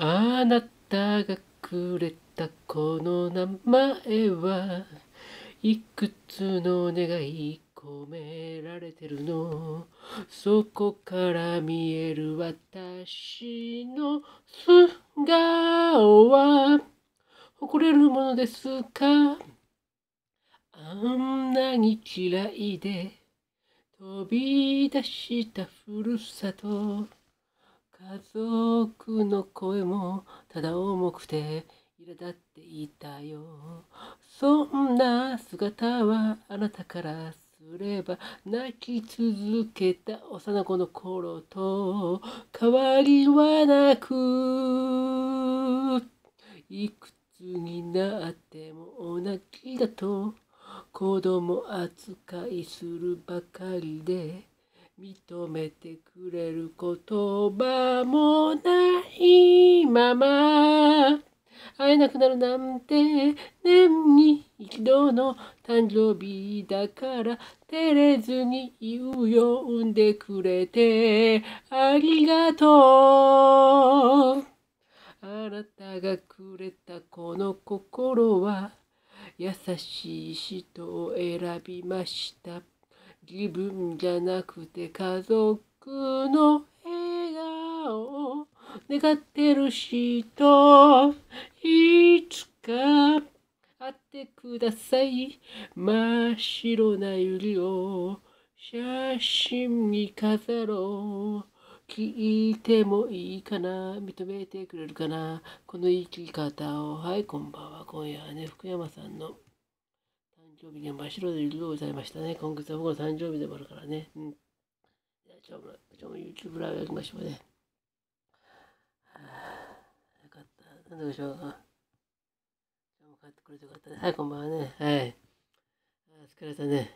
あなたがくれたこの名前はいくつの願い込められてるの？そこから見える私の素顔は誇れるものですか？あんなに嫌いで飛び出したふるさと。家族の声もただ重くて苛立っていたよ。そんな姿はあなたからすれば泣き続けた幼子の頃と変わりはなくいくつになっても同じだと子供扱いするばかりで認めてくれる言葉もないまま。会えなくなるなんて年に一度の誕生日だから照れずに言うよ産んでくれて。ありがとう。あなたがくれたこの心は優しい人を選びました。自分じゃなくて家族の笑顔願ってる人いつか会ってください真っ白な百合を写真に飾ろう聞いてもいいかな認めてくれるかなこの生き方を。はい、こんばんは。今夜はね、福山さんの誕生日に真っ白で色をございましたね。今月は僕の誕生日でもあるからね。うん。じゃあ、今日も、今日も YouTube ライブやりましょうね。はあ、よかった。なんでしょうか。今日も帰ってくれてよかったね。はい、こんばんはね。はい。あ疲れたね。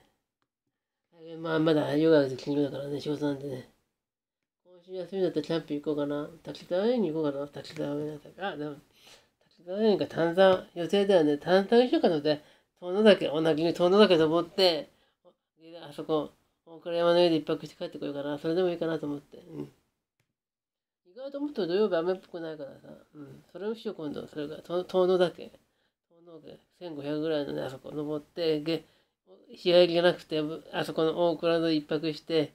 まあ、まだヨガで金曜だからね、仕事なんでね。今週休みだったらキャンプ行こうかな。滝沢園に行こうかな。滝沢園だったか。でも、滝沢園か炭酸、予定だよね。炭酸しようかなって。遠野岳、同じ遠野岳登って、あそこ、大倉山の上で一泊して帰ってこようかな。それでもいいかなと思って。うん。意外ともっと土曜日雨っぽくないからさ。うん。それをしよう、今度。それが、遠野岳。遠野岳、1500ぐらいのね、あそこ登って、日帰りじゃなくて、あそこの大倉の一泊して、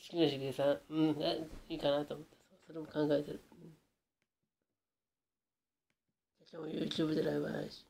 次の日でさ、うん、いいかなと思って、それも考えてる。うん、今日も YouTube でライブ配信。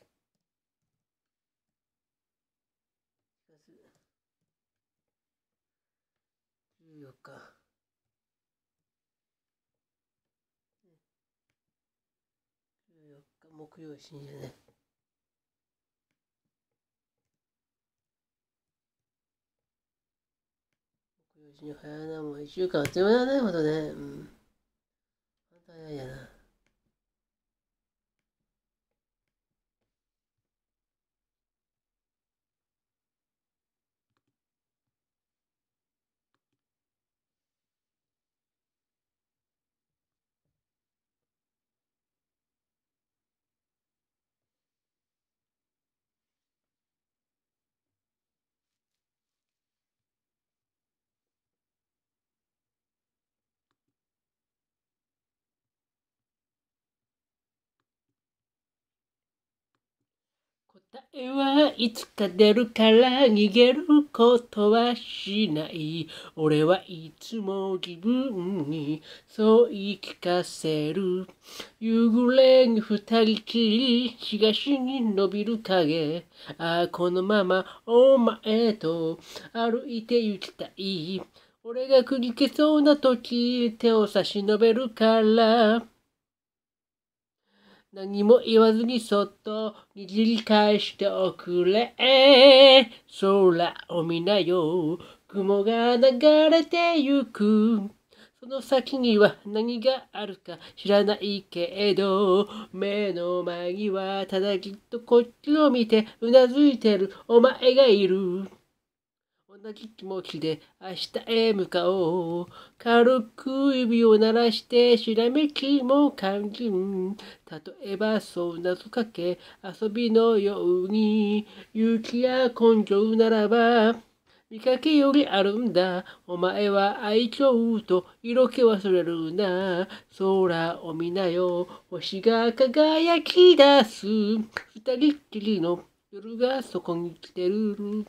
いうかね。14日木曜深夜ね。木曜深夜早いな、もう1週間あっという間だね、ほどね。うん。本当早いやな。えはいつか出るから逃げることはしない。俺はいつも自分にそう言い聞かせる。夕暮れに二人きり東に伸びる影。ああ、このままお前と歩いて行きたい。俺がくじけそうな時手を差し伸べるから。何も言わずにそっとにじり返しておくれ。空を見なよ。雲が流れてゆく。その先には何があるか知らないけど、目の前にはただきっとこっちを見てうなずいてるお前がいる。同じ気持ちで明日へ向かおう。軽く指を鳴らしてしらめきも感じん。例えばそんなとかけ遊びのように勇気や根性ならば見かけよりあるんだ。お前は愛嬌と色気忘れるな。空を見なよ。星が輝き出す。二人っきりの夜がそこに来てる。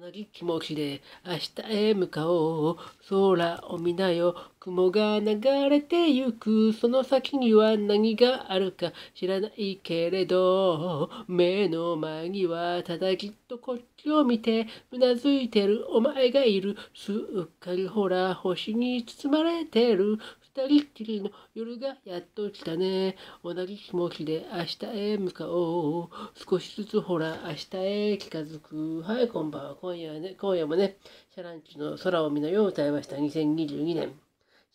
同じ気持ちで明日へ向かおう。空を見なよ。雲が流れてゆく。その先には何があるか知らないけれど。目の前にはただきっとこっちを見てうなずいてるお前がいる。すっかりほら星に包まれてる。二人っきりの夜がやっと来たね。同じ気持ちで明日へ向かおう。少しずつほら明日へ近づく。はい、こんばんは。今夜ね、今夜もね、シャランチの空を見なよう歌いました。2022年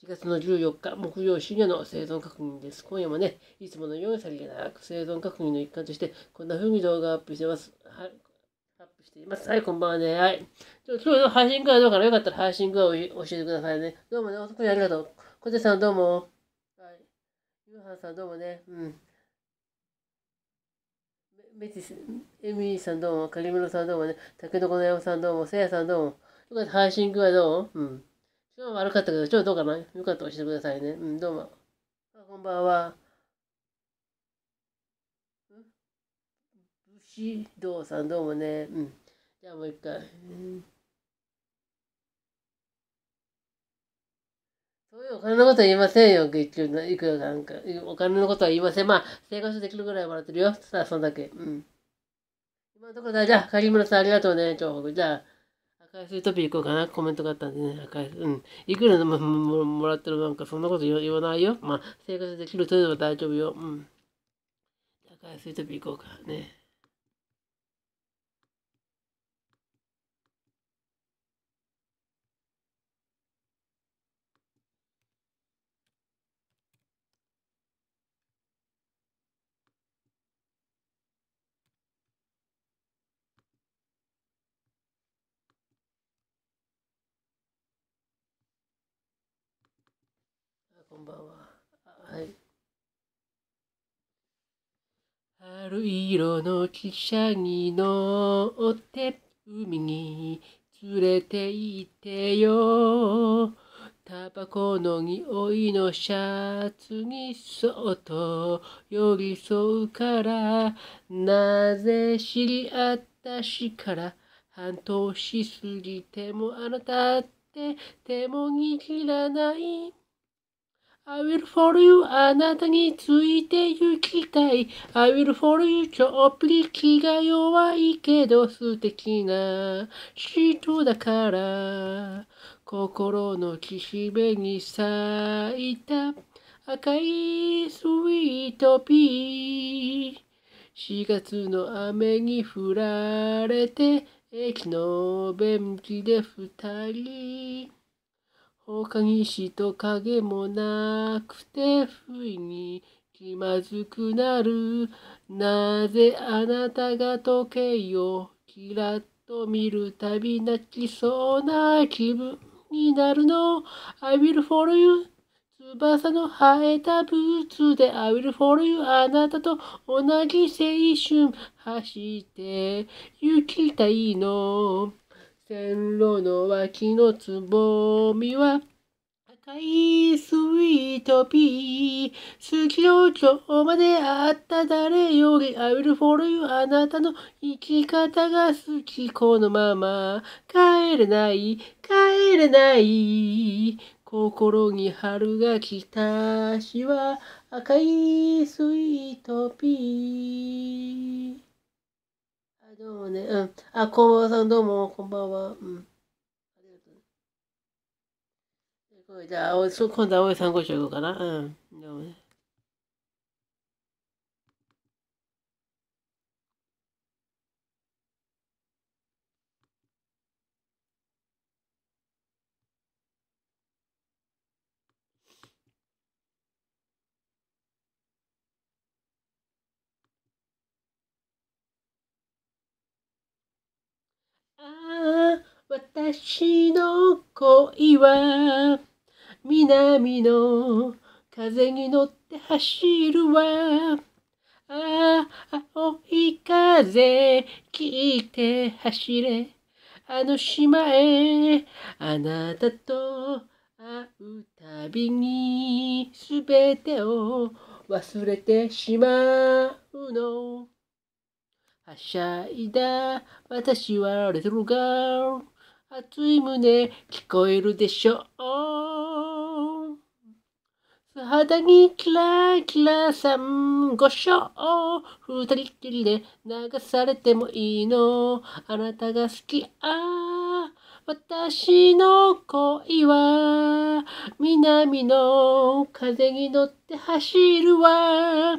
4月の14日木曜深夜の生存確認です。今夜もね、いつものようにさりげなく生存確認の一環として、こんな風に動画アップしてます。はい。アップしています。はい、こんばんはね。はい。ちょ今日の配信具合どうかなよかったら配信具合を教えてくださいね。どうもね、遅くにありがとう。小手さんどうも。はい。ゆうはんさんどうもね。うん。メティス、エミーさんどうも。カリムロさんどうもね。竹の子の山さんどうも。せいやさんどうも。よかった。配信具合どう？うん。今日は悪かったけど、今日どうかな？よかったら教えてくださいね。うん、どうも。あこんばんは。うん武士道さんどうもね。うん。じゃあもう一回。うんそういうお金のことは言いませんよ、月給のいくらなんか。お金のことは言いません。まあ、生活できるぐらいもらってるよ。さあ、そんだけ。うん。今のところだ。じゃあ、カリムラさんありがとうね、情報。じゃあ、赤いスイートピー行こうかな。コメントがあったんでね。赤い、うん。いくらでももらってるなんか、そんなこと言わないよ。まあ、生活できるというのは大丈夫よ。うん。赤いスイートピー行こうか。ね。こんばんは。はい。春色の汽車に乗って海に連れて行ってよ。タバコの匂いのシャツにそっと寄り添うから、なぜ知り合ったしから半年過ぎてもあなたって手も握らない。I will follow you あなたについて行きたい。I will follow you ちょっぴり気が弱いけど素敵な。人だから。心の岸辺に咲いた。赤いスイートピー。4月の雨に降られて駅のベンチで二人。他に人影もなくて不意に気まずくなる。なぜあなたが時計をキラッと見るたび泣きそうな気分になるの ?I will follow you 翼の生えたブーツで I will follow you あなたと同じ青春走って行きたいの線路の脇のつぼみは赤いスイートピー。好きの今まであった誰より I will follow you あなたの生き方が好きこのまま帰れない帰れない心に春が来たしは赤いスイートピー。どうもね。うん。あ、こんばんはさん、どうも、こんばんは。うん。ありがとう。じゃあ、今度は葵さんご紹介かな。うん。どうもね。ああ、私の恋は南の風に乗って走るわ。ああ、青い風聞いて走れ。あの島へあなたと会うたびにすべてを忘れてしまうの。はしゃいだ。私はレトロガール。熱い胸聞こえるでしょう。素肌にキラキラさんごしょう二人きりで流されてもいいの。あなたが好き。あ私の恋は。南の風に乗って走るわ。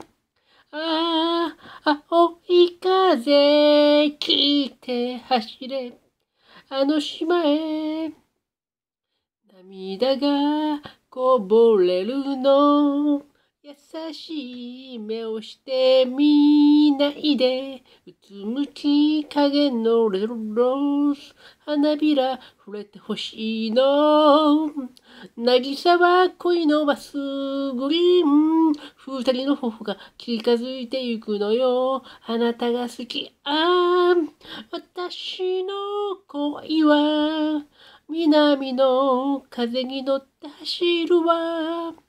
ああ、青い風聞いて走れ。あの島へ。涙がこぼれるの。優しい目をしてみないで。うつむき影のレロロース。花びら触れてほしいの。渚は恋のバスグリーン。二人の頬が近づいてゆくのよ。あなたが好き。ああ、私の恋は南の風に乗って走るわ。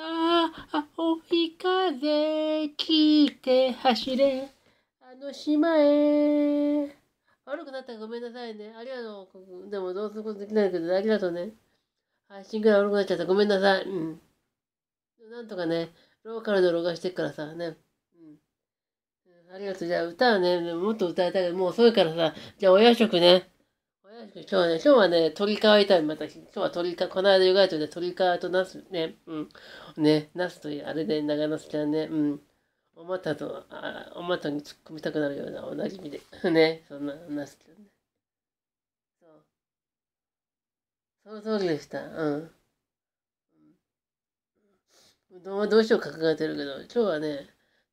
ああ、青い風聞いて走れ。あの島へ。悪くなったらごめんなさいね。ありがとう。でもどうすることできないけど、ありがとうね。配信ぐらい悪くなっちゃった。ごめんなさい。うん。なんとかね、ローカルの録画してっからさ、ね。うん。ありがとう。じゃあ歌はね、もっと歌いたいけど、もう遅いからさ、じゃあお夜食ね。今日はね、今日はね、鶏皮炒め、また、今日は鶏皮、この間湯がいとで鶏皮とナスね、うん。ね、ナスという、あれで長ナスちゃんね、うん。おまたと、あおまたに突っ込みたくなるようなおなじみで。ね、そんなナスちゃんね。そう。その通りでした。うん。うどんはどうしようか考えてるけど、今日はね、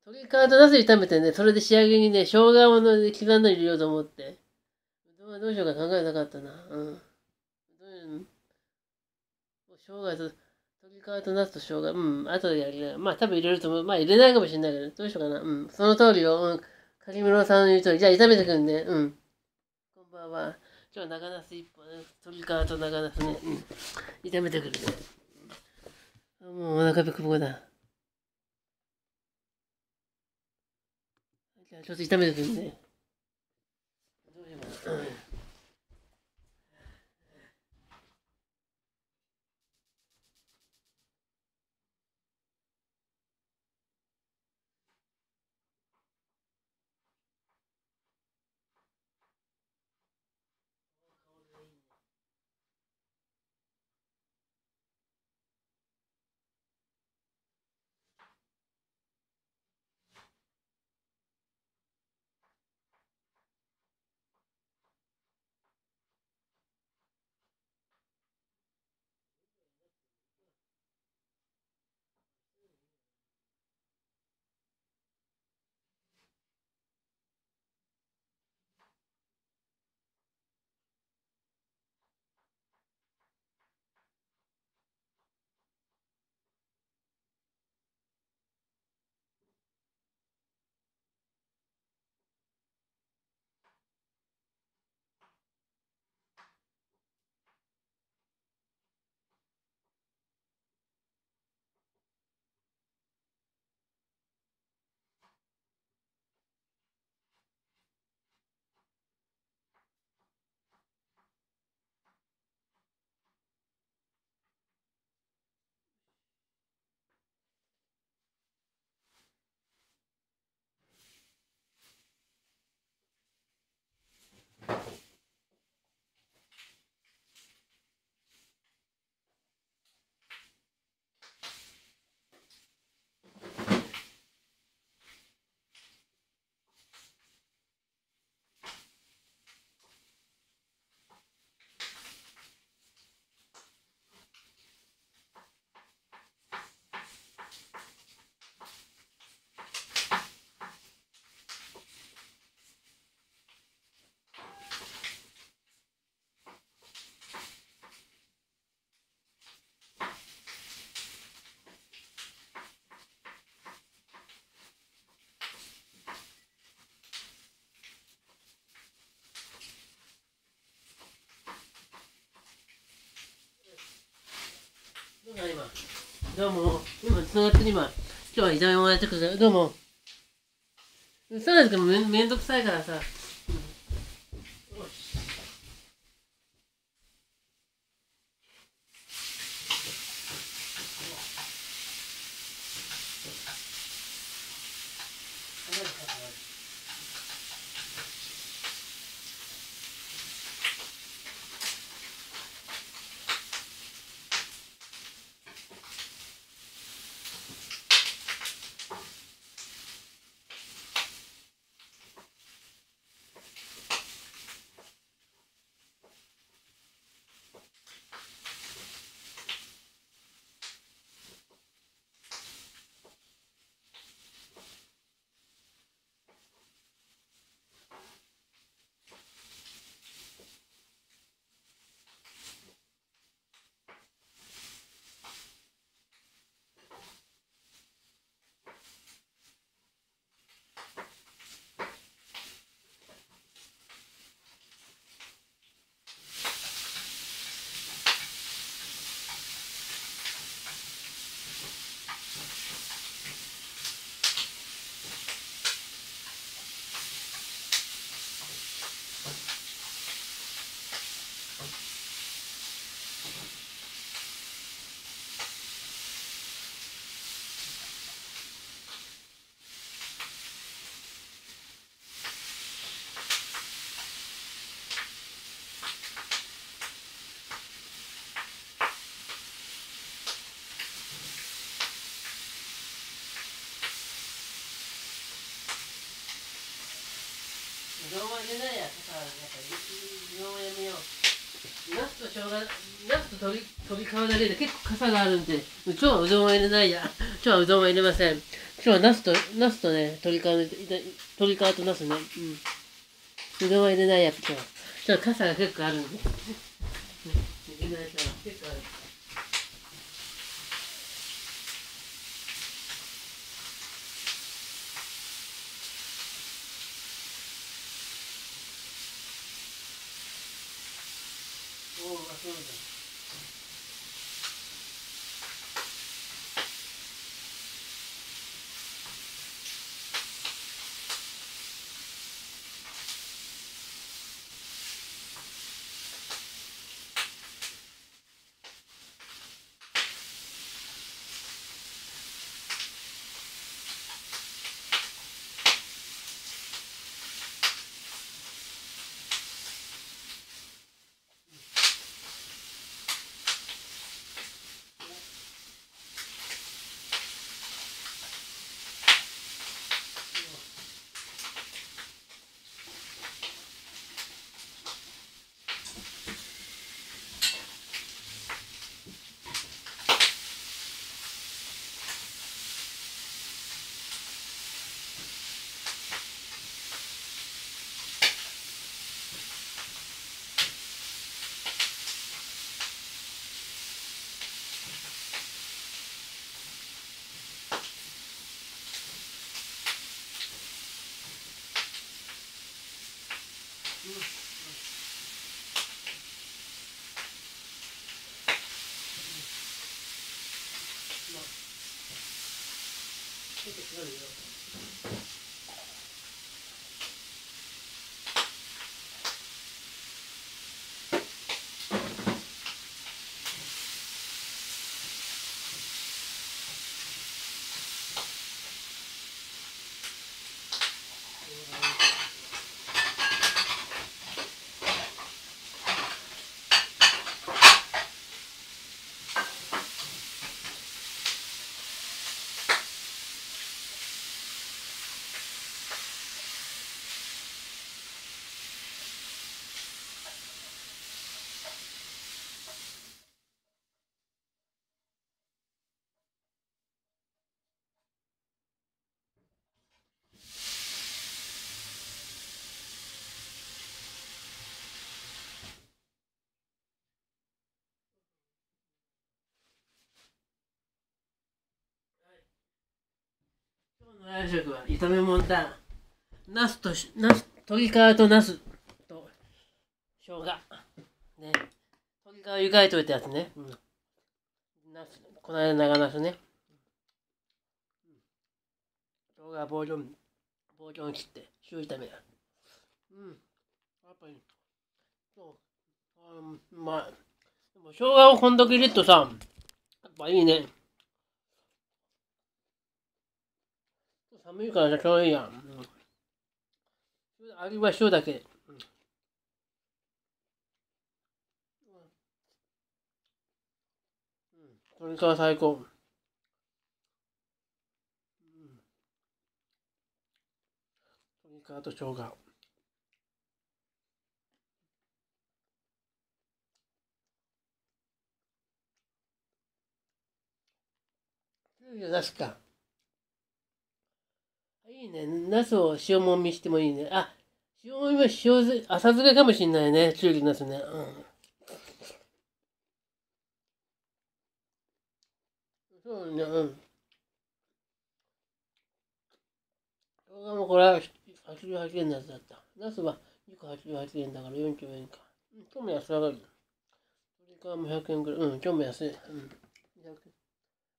鶏皮とナス炒めてね、それで仕上げにね、生姜をの刻んだの入れようと思って。うどうしようか考えなかったな。うん。どういうの？生姜と、鶏皮とナスと生姜、うん、後でやりなまあ多分入れると思う。まあ入れないかもしれないけど、どうしようかな。うん、その通りよ。うん。カリムロさんの言う通り。じゃあ炒めてくんね。うん。こんばんは。今日は長ナス一本ね。鶏皮と長ナスね。うん。炒めてくるね。もうお腹ペコペコだ。じゃあちょっと炒めてくるね。どうしようかな。うん今どうも、今つながってる今、今日は炒め物やってくれた。どうも。そうなんですけどめんどくさいからさ。うどんは入れないやつさ、やっぱりうどんはやめよう。ナスとしょうが、ナスと鶏鶏皮だけで結構傘があるんで、今日はうどんは入れないや。今日はうどんは入れません。今日はナスと、ナスとね、鶏皮の、鶏皮とナスね。うん。うどんは入れないや、今日は。今日は傘が結構あるんで。うん入れないから結構ある。おお、あ、そうだ。ちょっと違うよ。今日の夜食は炒め物だ。ナスとし、ナス、鶏皮とナスと生姜。ね。鶏皮湯がいといたやつね。うん。ナス、この間長ナスね。うん生姜棒状、棒状に切って、塩炒めだ。うん。やっぱり、そう。あうまい。でも生姜をこんだけ入れるとさ、やっぱいいね。寒いからさ、ちょうどいいやん。うん、味は塩だけ。これから最高。鶏皮と生姜。いや、出すか。いいね。ナスを塩もみしてもいいね。あ、塩もみは塩漬浅漬けかもしんないね。チューリナスね。うん。そうね、うん。生姜もこれは88円のやつだった。ナスは2個88円だから44円か。うん、今日も安上がる。鶏皮も100円くらい。うん、今日も安い。うん。200円。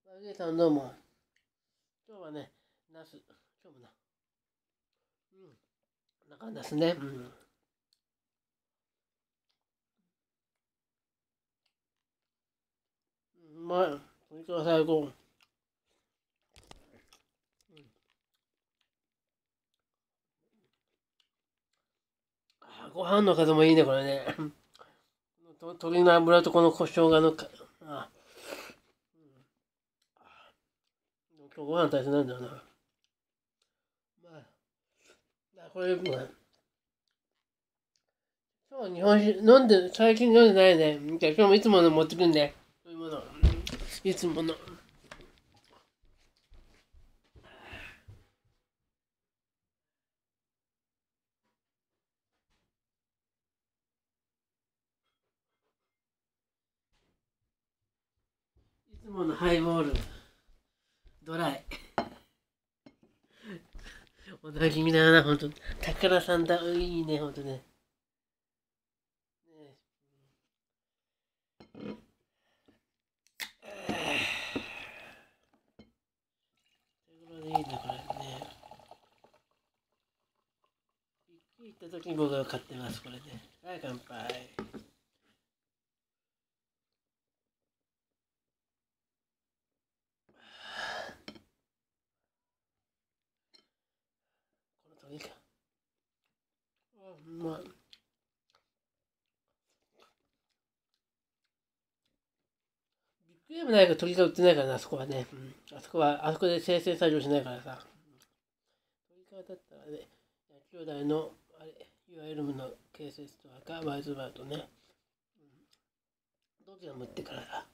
バゲーさんどうも。今日はね、ナス。今日もな。うん。なかですね。うん。うまい。鶏皮最高。ご飯の数もいいね、これね。鶏の油とこの胡椒がのか、あ今日ご飯大切なんだよな。まあ、これ、まあ、今日日本酒飲んで、最近飲んでないね。じゃあ今日もいつもの持ってくんで。そういうもの。いつもの。いつものハイボール。ドライ。おなじみだな、ほんと。宝さんだ、いいね、ほんとね。いいこれね。行った時に僕が買ってます、これで、ね。はい、乾杯。この鳥か。まあ、うまい。ゲームないから鳥が売ってないからな、あそこはね。うん、あそこは、あそこで生成作業しないからさ。鳥川だったらね、兄弟の、あれ、いわゆるもの建設とか、ワイズバーとね、うん、どちらも売ってからだ。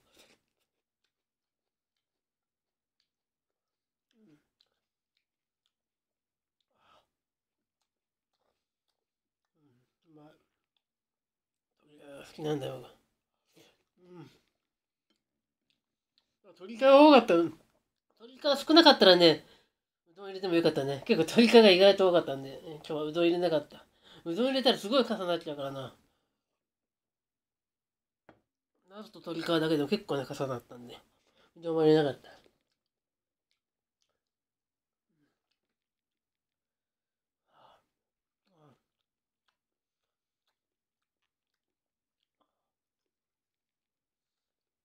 うん、まあ、好きなんだよ。鶏皮多かった。鶏皮少なかったらね、うどん入れてもよかったね。結構鶏皮が意外と多かったんで、今日はうどん入れなかった。うどん入れたらすごい重なっちゃうからな。ナスと鶏皮だけでも結構ね、重なったんで、うどんも入れなかった。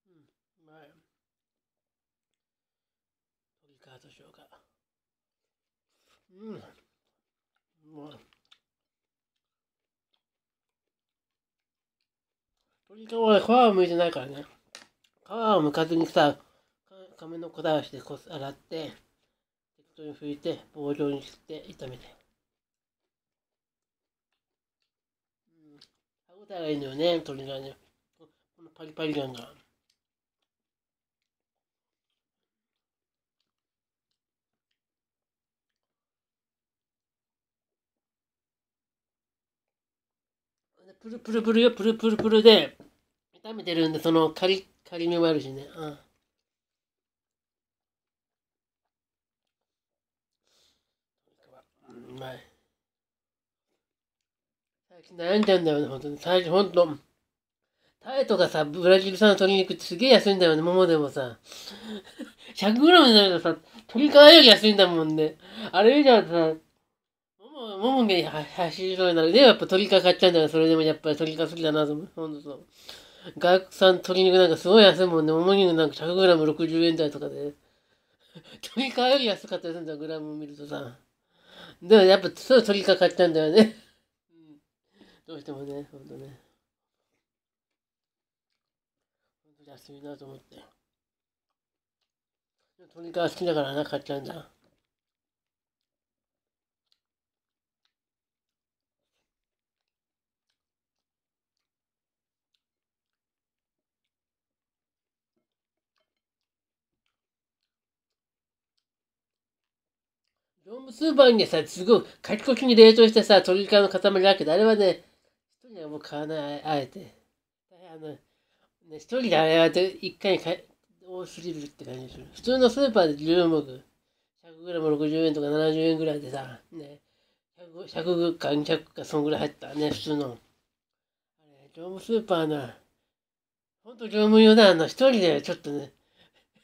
うん、うまい。かがでしょうか。うん。もう。鶏皮は皮を剥いてないからね。皮を剥かずにさ、亀の粉をしてこす洗って、適当に拭いて、棒状にして炒めて。うん。歯応えがいいのよね、鶏がね。このパリパリ感が。プルプルプルよ、プルプルプルで、炒めてるんで、そのカリ、カリめもあるしね。うん。うまい。最近悩んでんだよね、ほんとに。最近ほんと、タイとかさ、ブラジル産の鶏肉ってすげえ安いんだよね、桃でもさ。100g になるとさ、鶏皮より安いんだもんね。あれ見たらさ、桃、桃に走りそうになる。で、やっぱ鶏皮買っちゃうんだよ。それでもやっぱり鶏皮好きだなと思う。ほんとそう。外国産鶏肉なんかすごい安いもんね。桃肉なんか 100g60 円台とかで。鶏皮より安かったりするんだよ、グラムを見るとさ。でもやっぱすぐ鶏皮買っちゃうんだよね。うん。どうしてもね、ほんとね。ほんと安いなと思って。鶏皮好きだからな、買っちゃうんだ。業務スーパーにさ、すごい、カチコチに冷凍してさ、鶏皮の塊だけど、あれはね、一人はもう買わない、あえて。あの、ね、一人であれは一回に買多すぎるって感じする。普通のスーパーで十分僕、100g60 円とか70円ぐらいでさ、ね、100, 100か200かそんぐらい入ったね、普通の。あれ、業務スーパーな、ほんと業務用だ、あの、一人でちょっとね、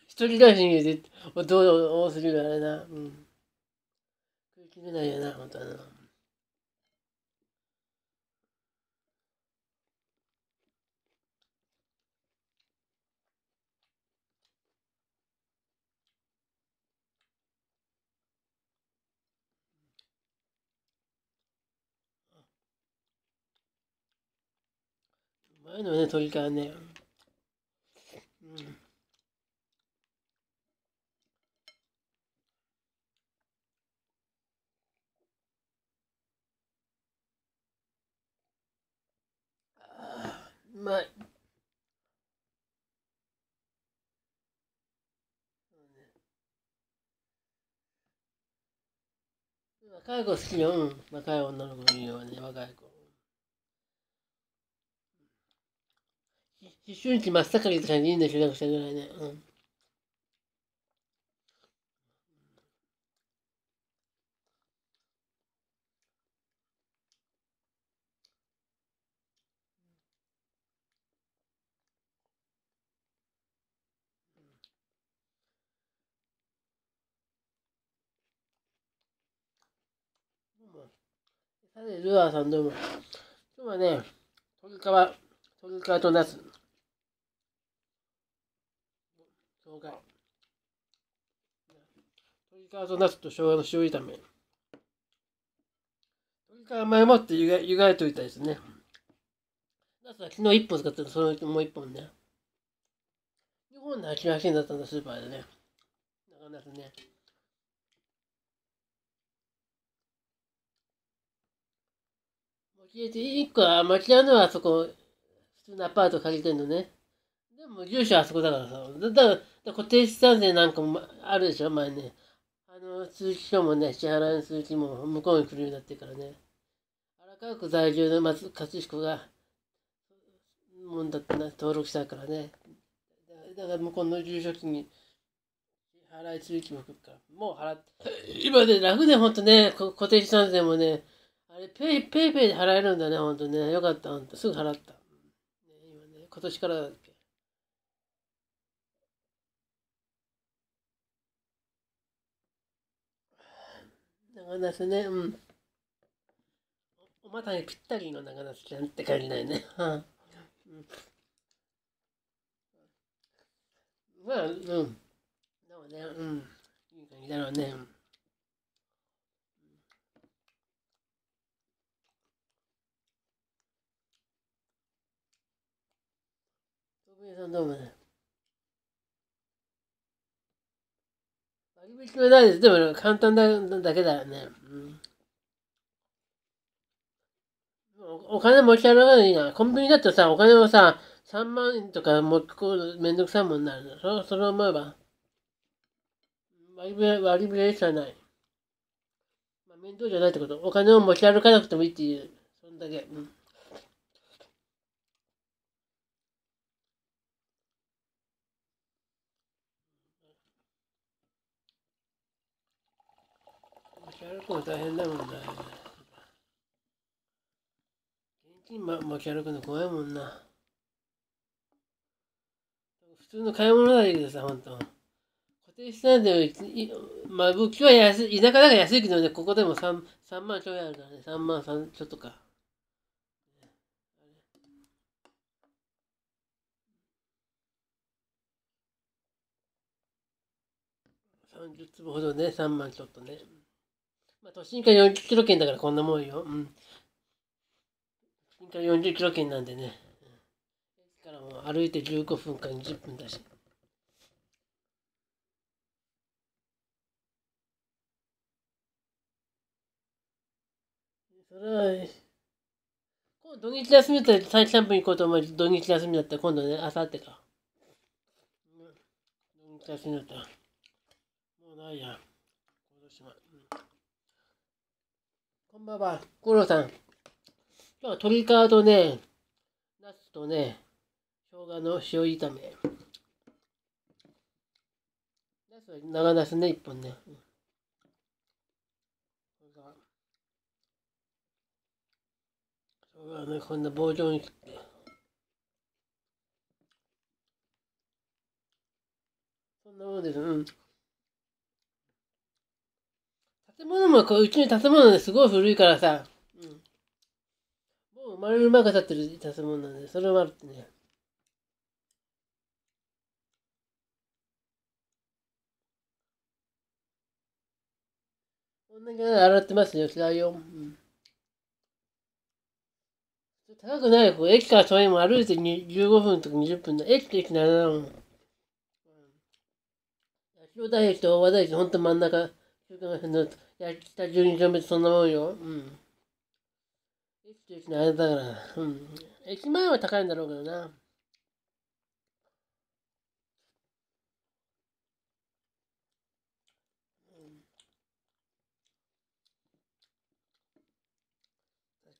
一人暮らしにで、どう多すぎるあれな。うん。決めないよな、本当はな。前のね、鶏からね。うん。まい。若い子好きよ。うん。若い女の子いいよね、若い子。思春期真っ盛りとかにいいんでしょ、学生ぐらいね。うん。さて、ルアーさんどうも。今日はね、鶏皮、鶏皮とナス。そうか。鶏皮とナスと生姜の塩炒め。鶏皮前もって湯が湯がいといたですね。ナスは昨日1本使ったらそのもう1本ね。2本で800円だったんだ、スーパーでね。なかなかね。消えて、一個は町屋のはあそこ、普通のアパート借りてんのね。でも住所はあそこだからさ。だから、固定資産税なんかもあるでしょ、前ね。あの、通知書もね、支払いの通知も向こうに来るようになってからね。荒川区在住の松勝彦が、もんだってな、登録したからね。だから向こうの住所地に、支払い通知も来るから。もう払って。今で楽でほんとね、固定資産税もね、ペイペイペイで払えるんだね、ほんとね。よかった、ほんと。すぐ払った。ね、今ね、今年からだっけ。長ナスね、うん。お股にぴったりの長ナスちゃんって感じだよね。うん。まあ、うん。でもね、うん。いい感じだろうね。皆さんどうもね。割引はないです。でも簡単だだけだよね。うん、お金持ち歩かないな。コンビニだとさ、お金をさ、3万円とか持ってこるめんどくさいもんになるのそそれを思えば。割引割引じゃない。まあ、面倒じゃないってこと。お金を持ち歩かなくてもいいっていう、そんだけ。うん歩くの大変だもんな。現金、ま、持ち歩くの怖いもんな。普通の買い物だけどさ、ほんと。固定資産でも、まあ、僕は安い、田舎だから安いけどね、ここでも 3, 3万ちょいあるからね、3万3ちょっとか。30坪ほどね、3万ちょっとね。まあ、都心から40キロ圏だからこんなもんよ。うん。都心から40キロ圏なんでね。駅からもう歩いて15分か20分だし。それは、今度土日休みだったら最キャンプに行こうと思う土日休みだったら今度ね、あさってか。土日休みだったら。もうないや。ん、こんばんは、五郎さん。今日は鶏皮とね、ナスとね、生姜の塩炒め。ナスは長ナスね、一本ね。うん生姜ね、こんな棒状に切って。そんなものです。うん。建物もこう、うちの建物ですごい古いからさ、うん。もう丸るまが建ってる建物なんで、それもあるってね。こんなに洗ってますよ、嫌いよ。うん。高くないよ、駅から遠いも歩いて15分とか20分だ。駅と駅ならなの。八代駅と大和田駅、ほんと真ん中。や北12丁目ってそんなもんよ。うん。駅と駅の間だから。うん。駅前は高いんだろうけどな。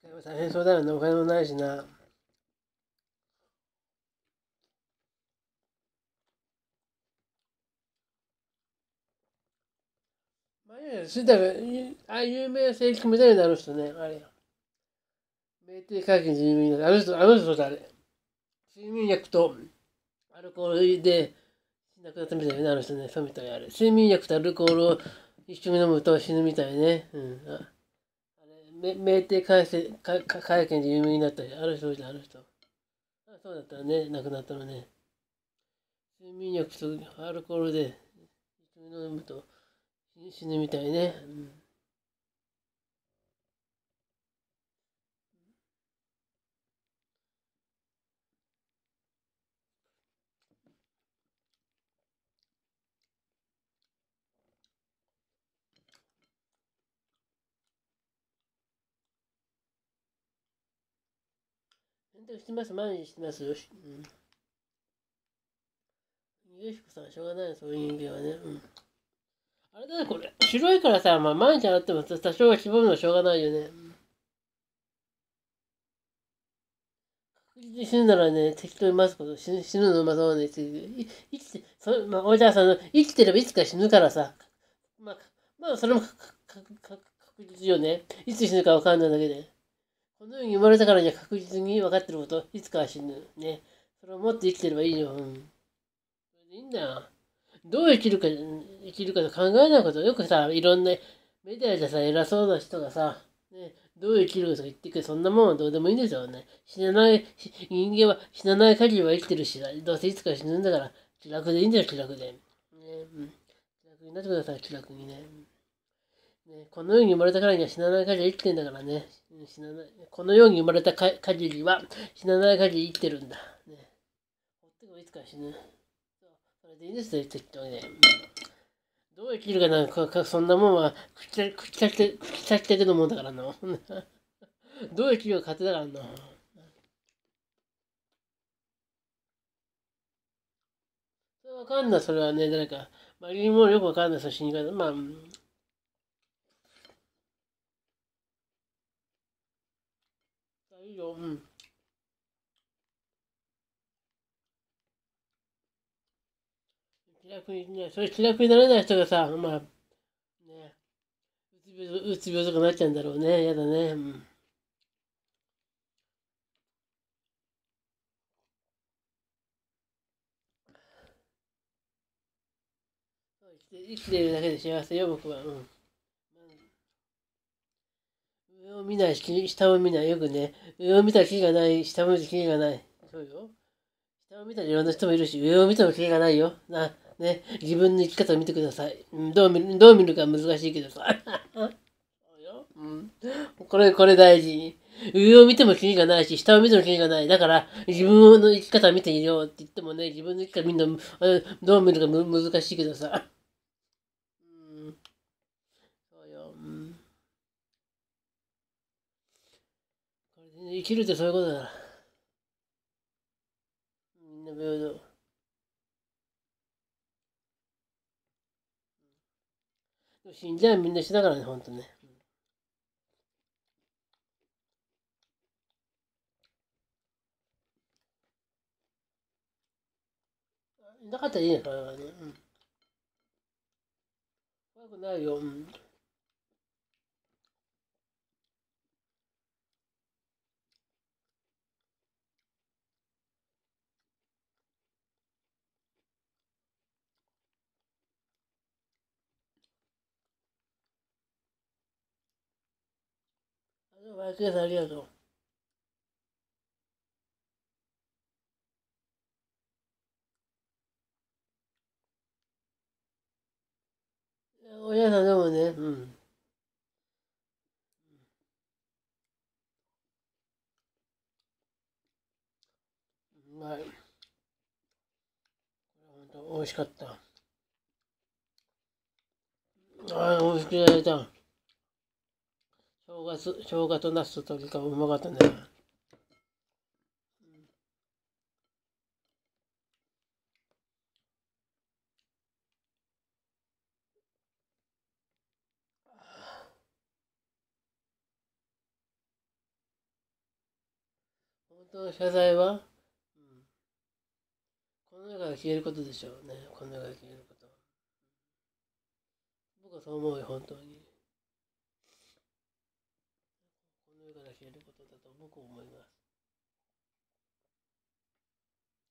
確かに大変そうだよね。お金もないしな。それだから、あ有名な正規メダルになる人ね、あれ。酩酊会見で有名なあの人、あの人だ、れ。睡眠薬とアルコールで亡くなったみたいな、あの人ね、そうみたいあれ。睡眠薬とアルコールを一緒に飲むと死ぬみたいね。うん。ああれ、酩酊会会見で有名になったあの人あの人。あそうだったらね、亡くなったのね。睡眠薬とアルコールで一緒に飲むと死ぬみたいね。うん。してます、毎日してますよ。うん。ゆうひこさん、しょうがないそういう人間はね。うん。あれだね、これ。白いからさ、まあ、毎日洗っても多少は絞るのはしょうがないよね。確実に死ぬならね、適当に待つこと、死ぬ死ぬのうまそうね。生きて、そまあ、おじゃさんの、生きてればいつか死ぬからさ。まあ、まあ、それも確実よね。いつ死ぬかわかんないだけで。この世に生まれたからには確実に分かってること、いつかは死ぬ。ね。それをもっと生きてればいいよ。うん。それでいいんだよ。どう生きるか、生きるかと考えないこと、よくさ、いろんなメディアでさ、偉そうな人がさ、ね、どう生きるかとか言ってくる、そんなもんはどうでもいいんですよね。死なない、人間は死なない限りは生きてるし、どうせいつか死ぬんだから、気楽でいいんだよ、気楽で。ね、うん。気楽になってください、気楽にね。ね、この世に生まれたからには死なない限り生きてんだからね。死なないこの世に生まれた限りは死なない限り生きてるんだ。ね。ほってもいつか死ぬ。れでいいですよ、適当に。どう生きるかなんか、そんなもんは、口先て、口先だけのもんだからな。どう生きるか勝手だからな。それわかんない、それはね、誰か。まあ、リもよくわかんない、その死に方。まあ、いいよ、うん。気楽にね、それ気楽にならない人がさ、まあ、ね、うつ病、うつ病とかなっちゃうんだろうね。やだね。うん。生きてるだけで幸せよ、僕は。うん。上を見ないし、下を見ない。よくね、上を見たら気がない、下を見たら気がない。そうよ。下を見たらいろんな人もいるし、上を見ても気がないよ。な、ね、自分の生き方を見てください。どう見る、どう見るか難しいけどさ。そうよ。うん。これ、これ大事。上を見ても気がないし、下を見ても気がない。だから、自分の生き方を見てみようって言ってもね、自分の生き方見るの、どう見るか難しいけどさ。うん。そうよ。うん。生きるってそういうことだから。みんな平等。死んじゃみんなしながらね、ほんとね。なかったらいいね、それはね。うん。怖くないよ。うん。ありがとう。親さんでもね、うん。うまい。これ本当美味しかった。ああ、美味しくやれた。正月、正月とナスとかうまかったね。本当の謝罪は、うん、この世から消えることでしょうね。この世から消えること。僕はそう思うよ、本当に。この世から消えることだと僕は思います。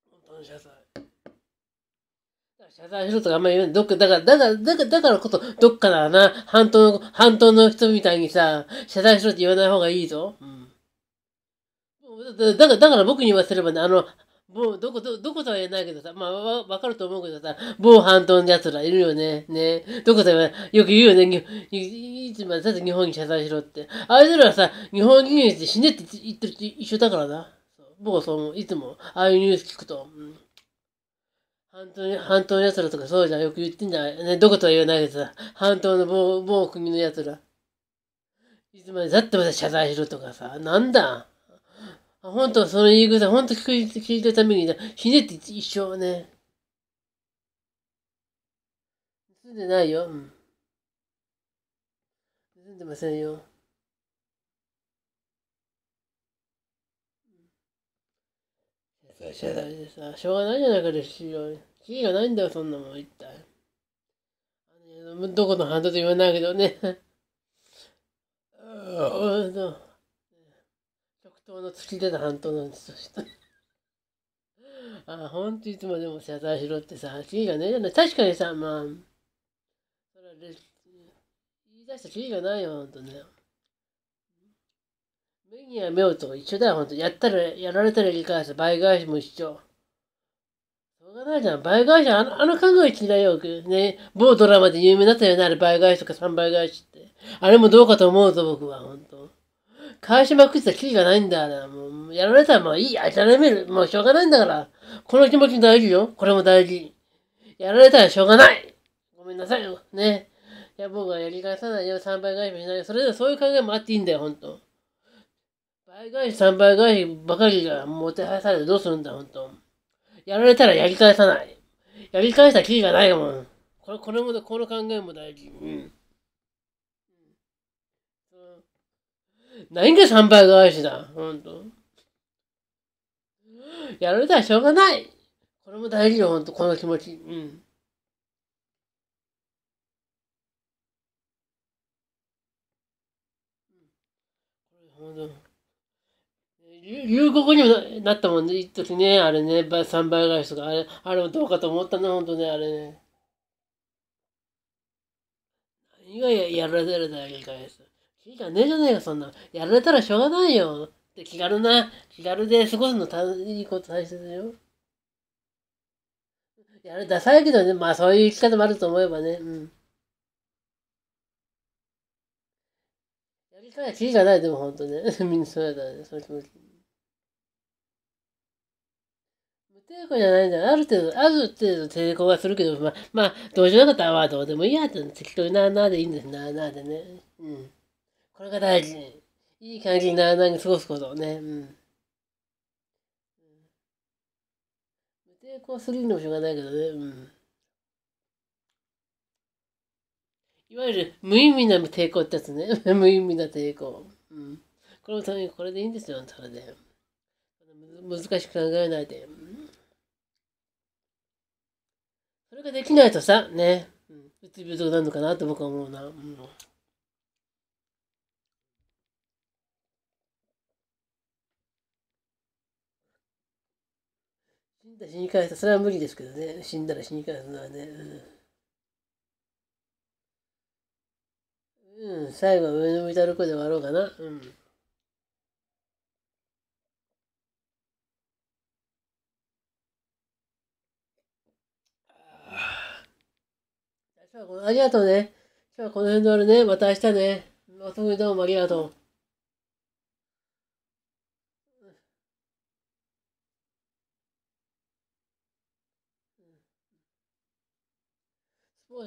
本当の謝罪。謝罪しろとかあんまり言うどっか、だから、だから、だから、だからこそ、どっかだな、半島の、半島の人みたいにさ、謝罪しろって言わない方がいいぞ。うん。だから、だから僕に言わせればね、あの、もう、どこ、ど、どことは言えないけどさ、まあ、わ、わかると思うけどさ、某半島の奴らいるよね。ね。どことは。よく言うよね。いいつまでだって日本に謝罪しろって。あいつらはさ、日本人って死ねって言ってるって一緒だからな。僕はそう思う。いつも、ああいうニュース聞くと。うん、半島に、半島の奴らとかそうじゃん。よく言ってんじゃん。ね、どことは言わないけどさ、半島の某、某国の奴ら。いつまでだってまた謝罪しろとかさ、なんだ本当、その言い草、本当聞いて、聞いてるために、ひねって一生ね。盗んでないよ。うん。盗んでませんよ。謝罪でさ、しょうがないじゃないかですよ。キーがないんだよ、そんなもん、一体。どこのハンドと言わないけどね。うん、当の突き出た半島なんですとした。あ、ほんといつまでも謝罪しろってさ、キリがねえじゃない。確かにさ、まあ、それは言い出したキリがないよ、ほんとね。目には目をと一緒だよ、ほんと。やったら、やられたら理解す。倍返しも一緒。しょうがないじゃん。倍返し、あの、あの考え違いよ。ね、某ドラマで有名になったよね、あれ倍返しとか三倍返しって。あれもどうかと思うぞ、僕は、ほんと。返しまくってたキリがないんだから、もう、やられたらもういいや、諦める。もうしょうがないんだから。この気持ち大事よ。これも大事。やられたらしょうがない。ごめんなさいよ。ね。いや、僕はやり返さないよ。3倍返しもしないよ。それでそういう考えもあっていいんだよ、ほんと。倍返し、3倍返しばかりがもてはやされてどうするんだ、ほんと。やられたらやり返さない。やり返したらキリがないもん。これ、これも、この考えも大事。うん。何が3倍返しだ。ほんと。やられたらしょうがない。これも大事よ、ほんと、この気持ち。うん。ほんと。流行にもなったもんね、一時ね、あれね、3倍返しとか、あれ、あれもどうかと思ったな、ほんとね、あれね。何がややられるだけかです。気がねえじゃねえか、そんな。やられたらしょうがないよ。って気軽な、気軽で過ごすのたいいこと大切だよ。やれ、ダサいけどね、まあそういう生き方もあると思えばね。うん。やり方はキリがない、でも本当ね。みんなそうやだね、そういう気持ち。無抵抗じゃないんだよある程度、ある程度抵抗はするけど、まあ、まあ、どうしようなかったら、まあどうでもいいやって、適当になあなあでいいんです、なあなあでね。うん。これが大事。いい感じになあなあに過ごすことをね。うん。無抵抗するのもしょうがないけどね。うん。いわゆる無意味な抵抗ってやつね。無意味な抵抗。うん。これもためにこれでいいんですよ、それで。難しく考えないで。それができないとさ、ね、うん、うつ病とかなるのかなって僕は思うな。うん死に返すそれは無理ですけどね。死んだら死に返すのはね。うん、うん、最後は上の向いたる子で終わろうかな。うん。ありがとうね。今日はこの辺で終わるね。また明日ね。遅くにどうもありがとう。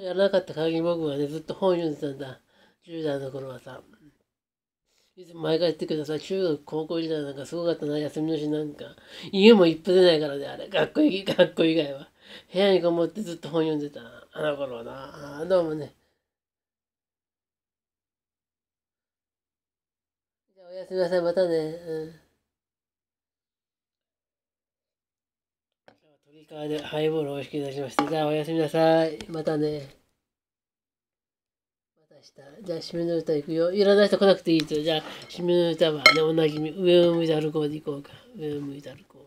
やらなかった限り僕はね、ずっと本読んでたんだ。10代の頃はさ。いつも毎回言ってください。中学、高校時代なんかすごかったな、休みの日なんか。家も一歩出ないからね、あれ。学校以学校以外は。部屋にこもってずっと本読んでた。あの頃はな。どうもね。じゃあおやすみなさい。またね。うん。鳥川でハイボール美味しくいたしました。じゃあおやすみなさい。またね。また明日。じゃあ締めの歌いくよ。いらない人来なくていいと。じゃあ締めの歌はね、おなじみ。上を向いて歩こうでいこうか。上を向いて歩こ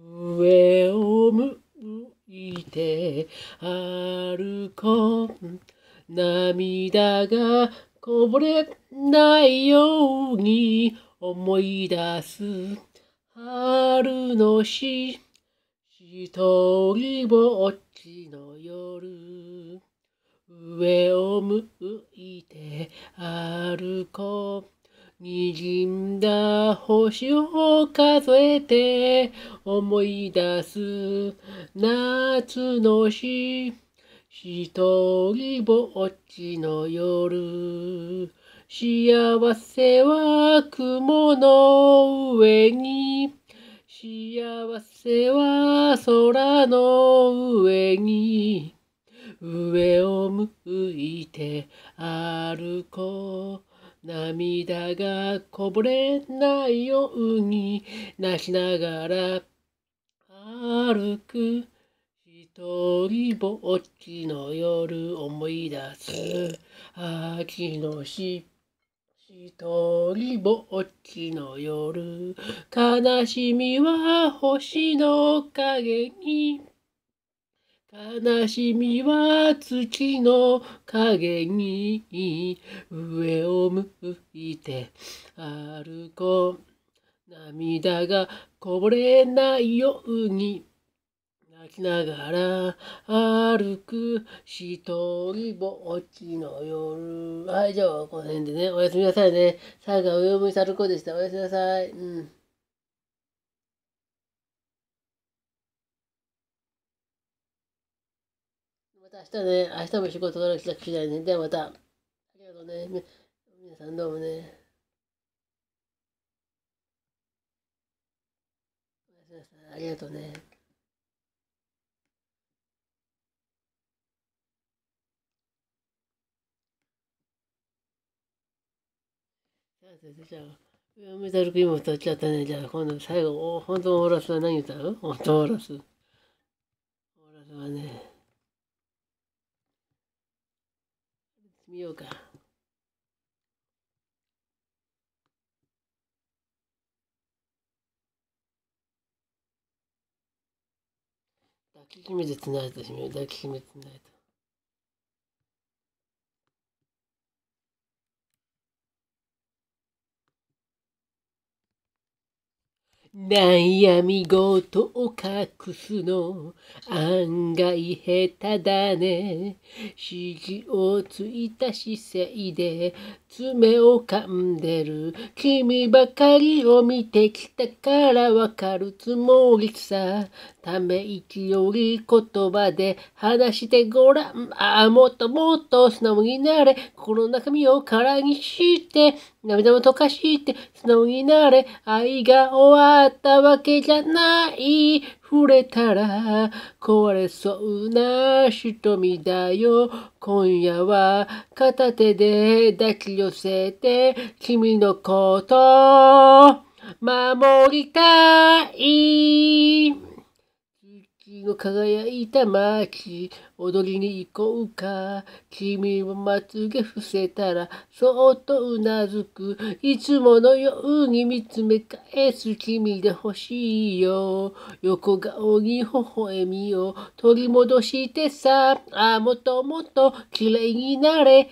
う。上を向いて歩こう涙がこぼれないように思い出す春のし一人ぼっちの夜。上を向いて歩こう。滲んだ星を数えて。思い出す夏の日。一人ぼっちの夜。幸せは雲の上に。幸せは空の上に。上を向いて歩こう。涙がこぼれないように。泣きながら歩く。一人ぼっちの夜思い出す。秋の日。一人ぼっちの夜悲しみは星の影に。悲しみは月の影に。上を向いて歩こう。涙がこぼれないように。泣きながら歩く一人ぼっちの夜はいじゃあこの辺でねおやすみなさいね最後は上を向いて歩こうでしたおやすみなさいうんた明日ね、明日も仕事から来たきないね。ではまた。ありがとうね。皆さんどうもね。ありがとうね。じゃあ、メタルクリーム歌っちゃったね。じゃあ、今度最後、本当のオーラスは何歌う？本当のオーラス。オーラスはね。見ようか。抱きしめてつないでしめ抱きしめてつないで悩み事を隠すの案外下手だね。指示をついた姿勢で爪を噛んでる。君ばかりを見てきたからわかるつもりさ。ため息より言葉で話してごらん。ああ、もっともっと素直になれ。心の中身を空にして、涙も溶かして、素直になれ。愛が終わるったわけじゃない。触れたら壊れそうな瞳だよ。今夜は片手で抱き寄せて君のこと守りたい。の輝いた街、踊りに行こうか。君もまつげ伏せたら、そっとうなずく。いつものように見つめ返す君で欲しいよ。横顔に微笑みを取り戻してさ。あ、もっともっと綺麗になれ。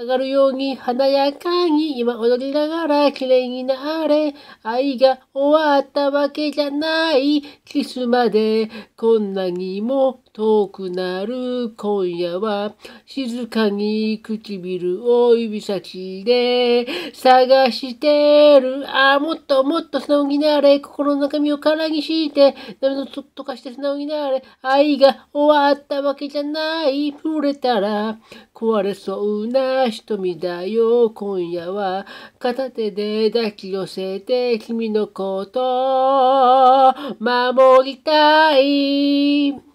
上がるように華やかに今踊りながら綺麗になれ。愛が終わったわけじゃない。キスまでこんなにも遠くなる今夜は静かに唇を指先で探してる。ああ、もっともっと素直になれ。心の中身を空にして涙と溶かして素直になれ。愛が終わったわけじゃない。触れたら壊れそうな瞳だよ。今夜は片手で抱き寄せて君のこと守りたい。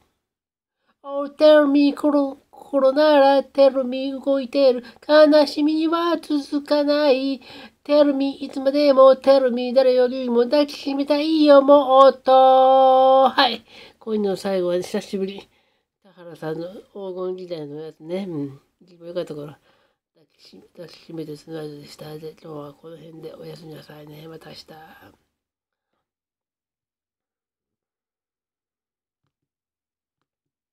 Oh, tell me 心心なら tell me 動いてる。悲しみには続かない。tell me いつまでも tell me 誰よりも抱きしめたいよもっと。はい。こういうの最後は久しぶり。田原さんの黄金時代のやつね。うん。自分よかったから抱きしめてスナイドでした。で今日はこの辺でおやすみなさいね。また明日。